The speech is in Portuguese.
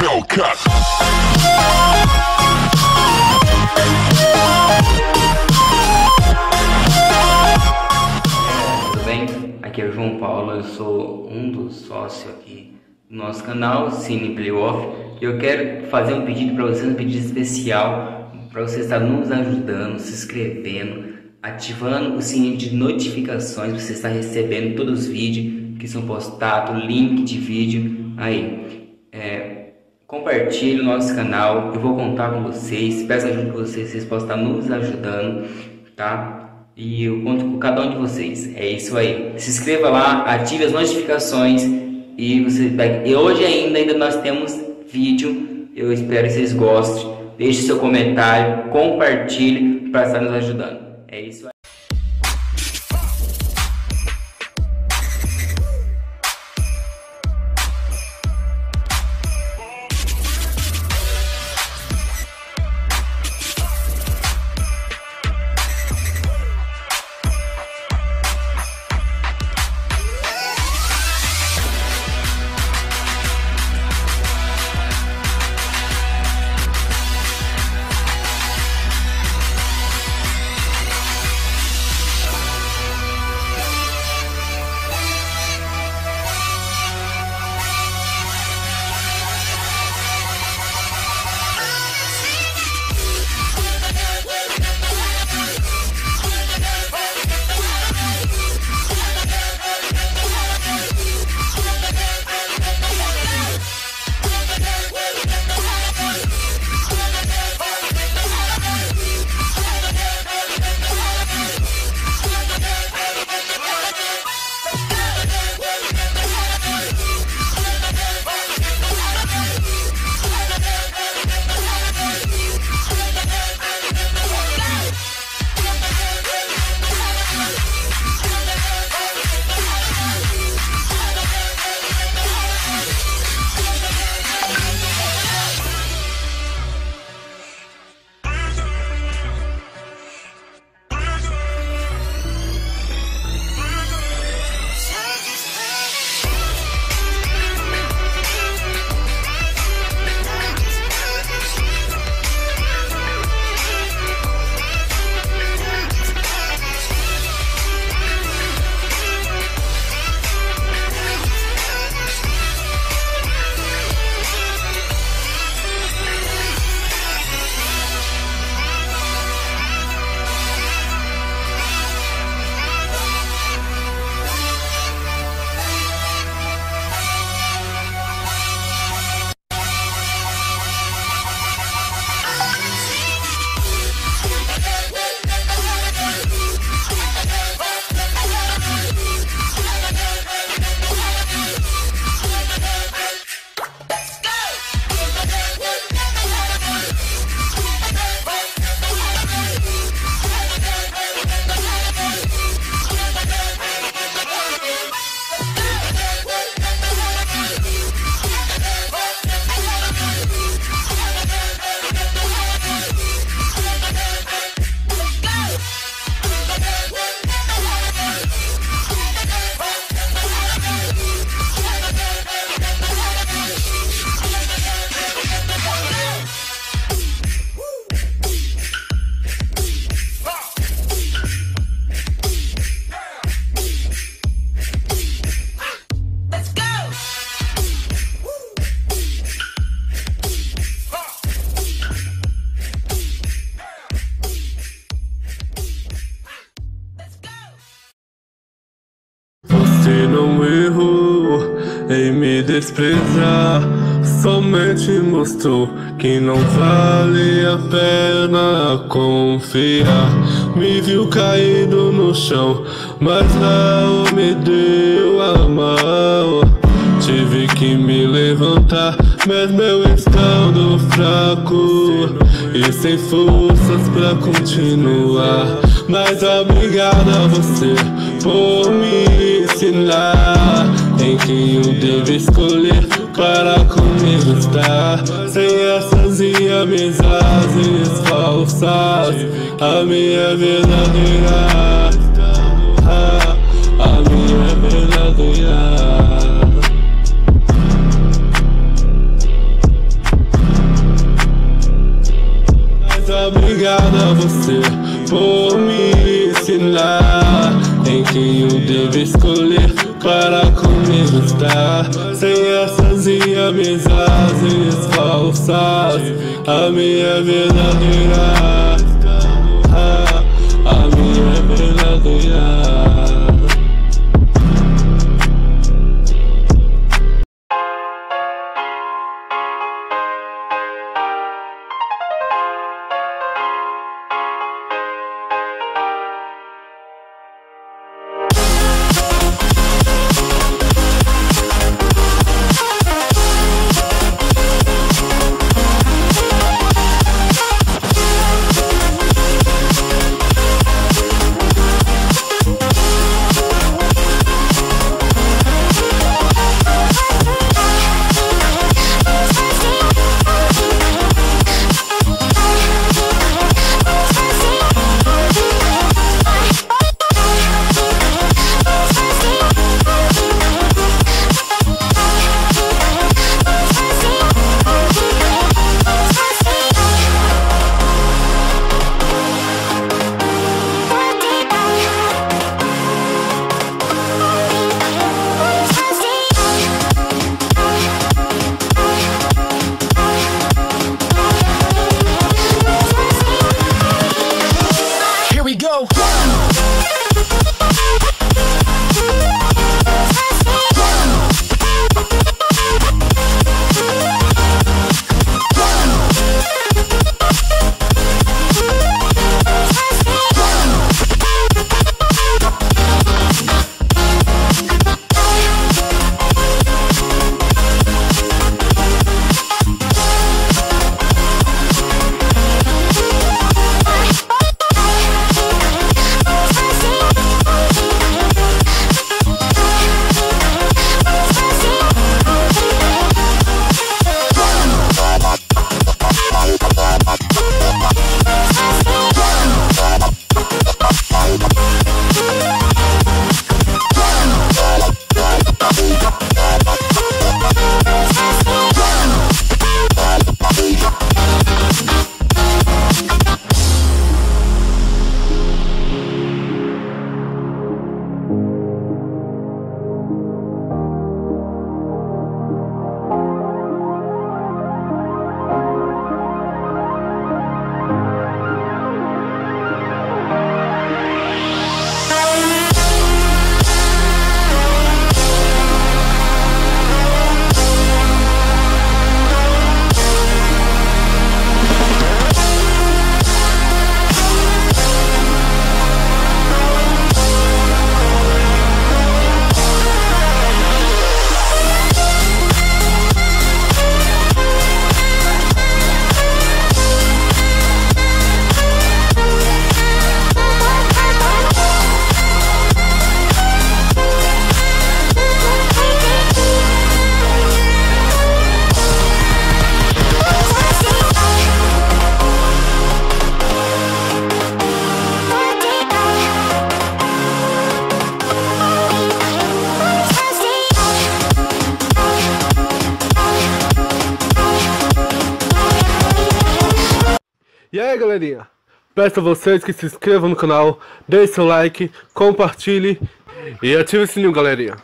Hellcat. Tudo bem? Aqui é o João Paulo, eu sou um dos sócios aqui do nosso canal Cine Playoff e eu quero fazer um pedido para vocês, um pedido especial para você estar nos ajudando, se inscrevendo, ativando o sininho de notificações você estar recebendo todos os vídeos que são postados, link de vídeo aí. É, compartilhe o nosso canal, eu vou contar com vocês, peço ajuda de vocês, vocês possam estar nos ajudando, tá? E eu conto com cada um de vocês. É isso aí. Se inscreva lá, ative as notificações e você. E hoje ainda, ainda nós temos vídeo. Eu espero que vocês gostem. Deixe seu comentário, compartilhe para estar nos ajudando. É isso aí. Em me desprezar. Somente mostrou que não vale a pena confiar. Me viu caído no chão, mas não me deu a mão. Tive que me levantar, mas meu estado fraco e sem forças pra continuar. Mas obrigado a você por me ensinar em quem eu devo escolher para comigo estar. Sem essas e amizades falsas, a minha verdadeira, obrigado a você por me ensinar em quem eu devo escolher para comigo estar. Sem essas e amizades falsas, a minha verdadeira. Aí galerinha, peço a vocês que se inscrevam no canal, deixe seu like, compartilhe e ative o sininho galerinha.